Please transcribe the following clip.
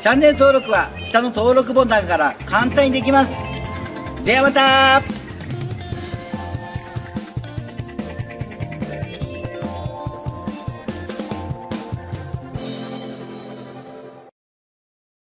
チャンネル登録は下の登録ボタンから簡単にできます。ではまた。